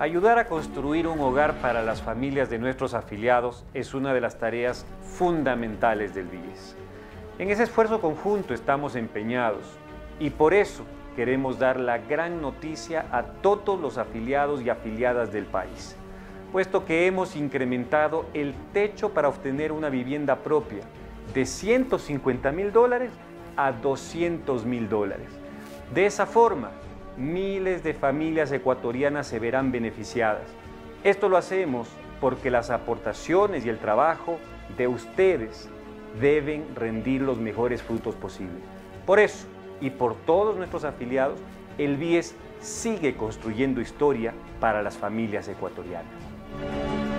Ayudar a construir un hogar para las familias de nuestros afiliados es una de las tareas fundamentales del BIES. En ese esfuerzo conjunto estamos empeñados y por eso queremos dar la gran noticia a todos los afiliados y afiliadas del país, puesto que hemos incrementado el techo para obtener una vivienda propia de 150 mil dólares a 200 mil dólares. De esa forma, miles de familias ecuatorianas se verán beneficiadas. Esto lo hacemos porque las aportaciones y el trabajo de ustedes deben rendir los mejores frutos posibles. Por eso, y por todos nuestros afiliados, el BIES sigue construyendo historia para las familias ecuatorianas.